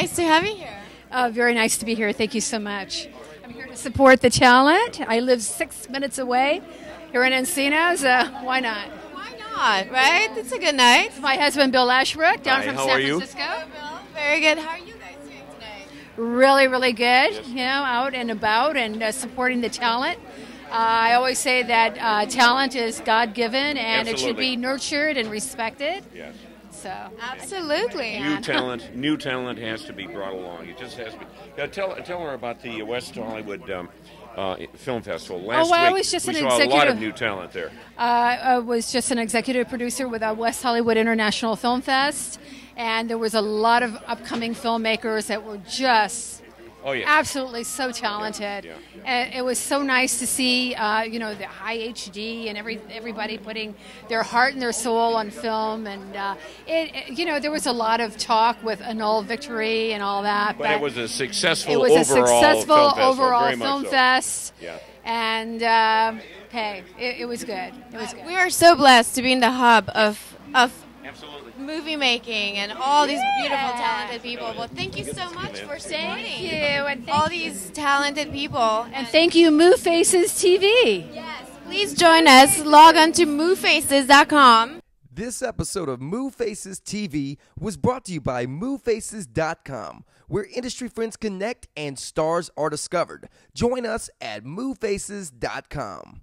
nice to have you here. Uh, very nice to be here. Thank you so much. I'm here to support the talent. I live six minutes away here in Encino, so why not? Why not? Right? It's a good night. My husband, Bill Ashbrook, down Hi, from how San are you? Francisco. Very good. How are you guys doing today? Really, really good. You know, out and about and uh, supporting the talent. Uh, I always say that uh, talent is God given and it should be nurtured and respected. Yes. So, Absolutely. New talent, new talent has to be brought along. It just has to be. Now, tell tell her about the West Hollywood um, uh, Film Festival last Oh, well, I was just we an saw a lot of new talent there. Uh, I was just an executive producer with uh, West Hollywood International Film Fest, and there was a lot of upcoming filmmakers that were just Oh yeah. absolutely so talented. Yeah, And it was so nice to see, uh, you know, the high HD and every everybody putting their heart and their soul on film. And uh, it, it- you know, there was a lot of talk with Annul Victory and all that. But it was a successful it was a successful film festival, overall very film so. fest. Yeah. And uh, hey, it, it was good. It was good. We are so blessed to be in the hub of of Absolutely. movie making and all these beautiful, talented people. Well, thank you so much for supporting Thank you, and thank all these talented people. And thank you, Moo Faces TV. yes, please join us. Log on to movefaces.com. This episode of Move Faces TV was brought to you by MoveFaces.com, where industry friends connect and stars are discovered. Join us at MoveFaces.com.